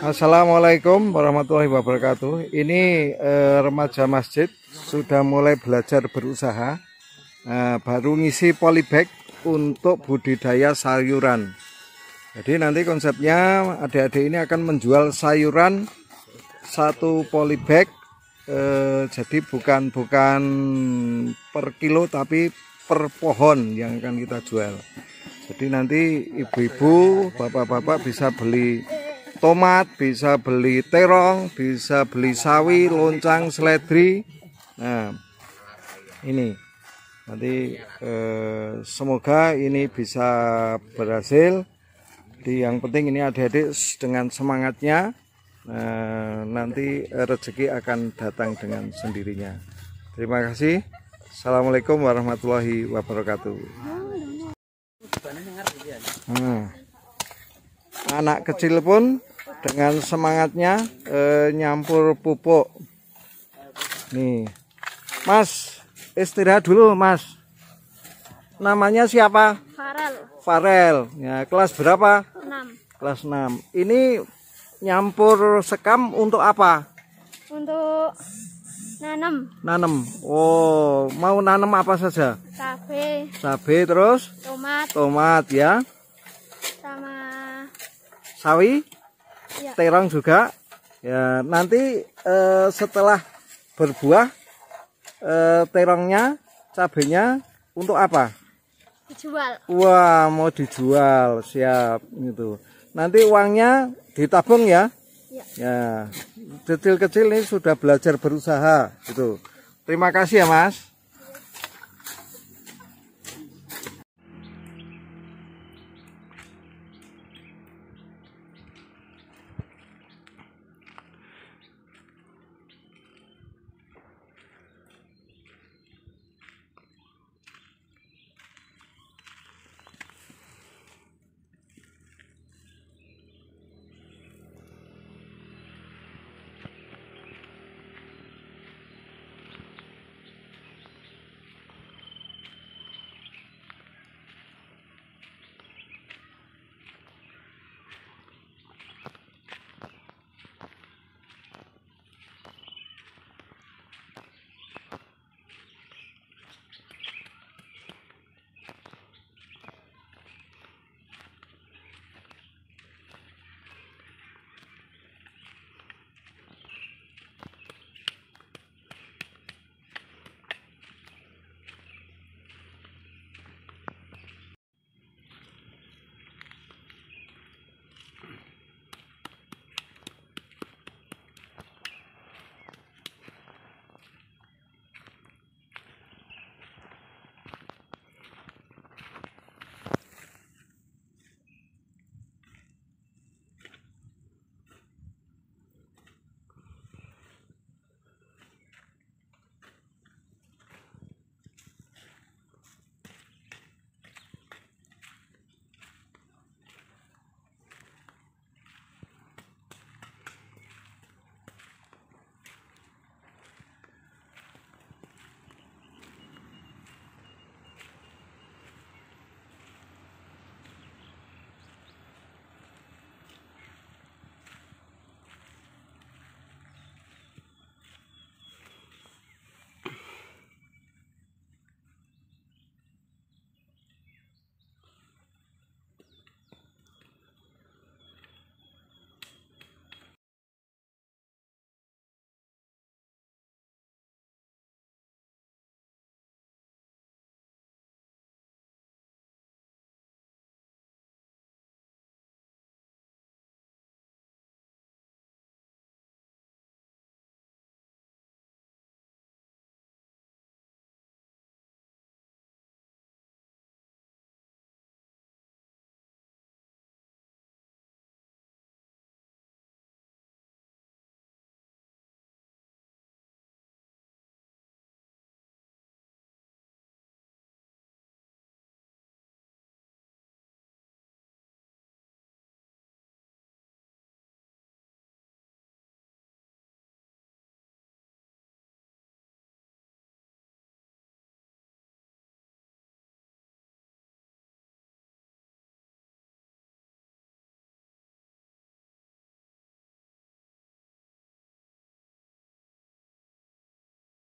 Assalamualaikum warahmatullahi wabarakatuh. Ini eh, remaja masjid sudah mulai belajar berusaha, eh, baru ngisi polybag untuk budidaya sayuran. Jadi nanti konsepnya adik-adik ini akan menjual sayuran satu polybag. Eh, jadi bukan bukan per kilo tapi per pohon yang akan kita jual. Jadi nanti ibu-ibu, bapak-bapak bisa beli tomat, bisa beli terong, bisa beli sawi, loncang, seledri. Nah, ini nanti eh, semoga ini bisa berhasil. Di yang penting ini adik-adik dengan semangatnya nah, nanti rezeki akan datang dengan sendirinya. Terima kasih. Assalamualaikum warahmatullahi wabarakatuh. Hmm. Anak kecil pun dengan semangatnya eh, nyampur pupuk. Nih, Mas, istirahat dulu, Mas. Namanya siapa? Farel Farel. Ya, kelas berapa? 6 Kelas 6. Ini nyampur sekam untuk apa? untuk nanam Nanem. Oh, mau nanem apa saja? cabai, Cabai terus tomat tomat ya, sama sawi, ya terong juga. Ya, nanti eh, setelah berbuah eh, terongnya, cabenya untuk apa? dijual. Wah, mau dijual, siap gitu. Nanti uangnya ditabung ya. Ya. Ya, kecil-kecil ini sudah belajar berusaha gitu. Terima kasih ya, Mas.